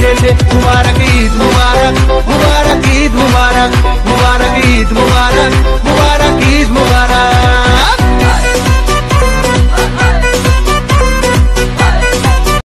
చేసే ముబారక్ ఈద్